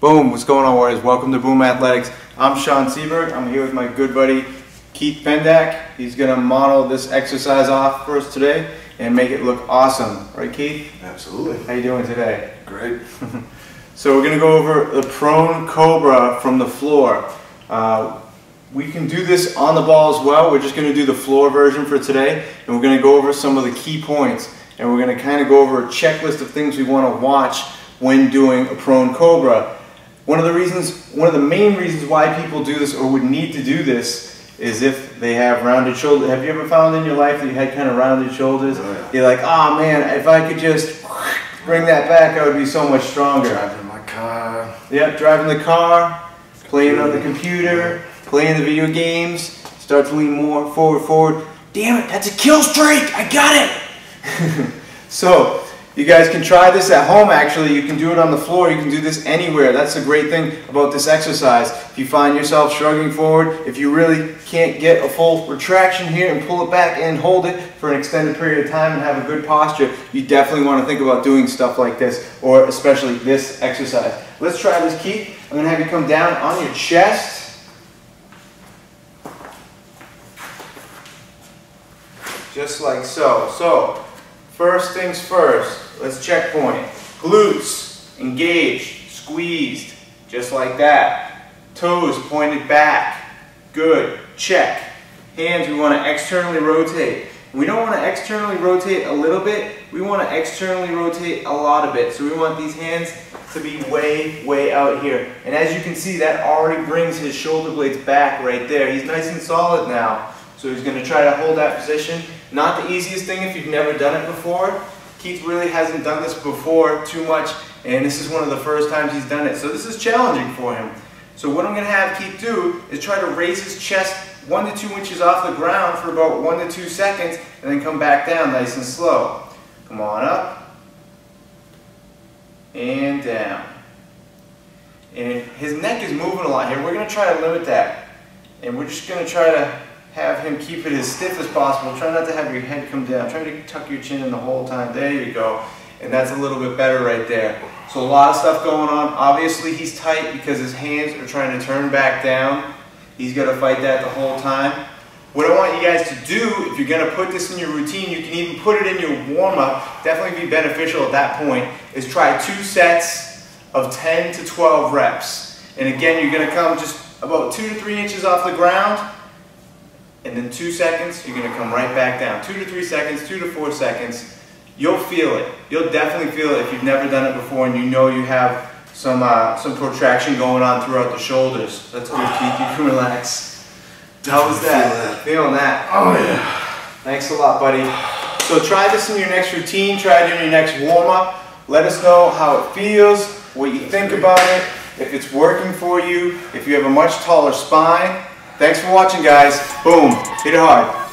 Boom, what's going on Warriors? Welcome to Boom Athletics. I'm Sean Seaberg. I'm here with my good buddy Keith Bendak. He's gonna model this exercise off for us today and make it look awesome. Right Keith? Absolutely. How you doing today? Great. so we're gonna go over the prone cobra from the floor. Uh, we can do this on the ball as well. We're just gonna do the floor version for today and we're gonna go over some of the key points and we're gonna kind of go over a checklist of things we wanna watch when doing a prone cobra. One of the reasons, one of the main reasons why people do this or would need to do this is if they have rounded shoulders. Have you ever found in your life that you had kind of rounded shoulders? Oh, yeah. You're like, oh man, if I could just bring that back, I would be so much stronger. Driving my car. Yep, driving the car, playing on the computer, playing the video games, start to lean more forward, forward. Damn it, that's a kill streak! I got it! so, you guys can try this at home actually. You can do it on the floor. You can do this anywhere. That's the great thing about this exercise. If you find yourself shrugging forward, if you really can't get a full retraction here and pull it back and hold it for an extended period of time and have a good posture, you definitely want to think about doing stuff like this or especially this exercise. Let's try this, Keith. I'm going to have you come down on your chest. Just like so. So, First things first, let's checkpoint. Glutes, engaged, squeezed, just like that. Toes pointed back, good, check. Hands, we want to externally rotate. We don't want to externally rotate a little bit, we want to externally rotate a lot of it. So we want these hands to be way, way out here. And as you can see, that already brings his shoulder blades back right there. He's nice and solid now. So he's going to try to hold that position. Not the easiest thing if you've never done it before. Keith really hasn't done this before too much, and this is one of the first times he's done it. So this is challenging for him. So what I'm going to have Keith do is try to raise his chest one to two inches off the ground for about one to two seconds, and then come back down nice and slow. Come on up, and down. And his neck is moving a lot here. We're going to try to limit that. And we're just going to try to have him keep it as stiff as possible. Try not to have your head come down. Try to tuck your chin in the whole time. There you go. And that's a little bit better right there. So a lot of stuff going on. Obviously he's tight because his hands are trying to turn back down. He's got to fight that the whole time. What I want you guys to do, if you're going to put this in your routine, you can even put it in your warm-up, definitely be beneficial at that point, is try two sets of 10 to 12 reps. And again, you're going to come just about two to three inches off the ground, and then two seconds, you're going to come right back down. Two to three seconds, two to four seconds. You'll feel it. You'll definitely feel it if you've never done it before and you know you have some uh, some protraction going on throughout the shoulders. That's good, Keith. You can relax. How was that? Feeling that? Oh yeah. Thanks a lot, buddy. So try this in your next routine. Try it in your next warm-up. Let us know how it feels, what you think about it, if it's working for you, if you have a much taller spine, Thanks for watching, guys. Boom. Hit it hard.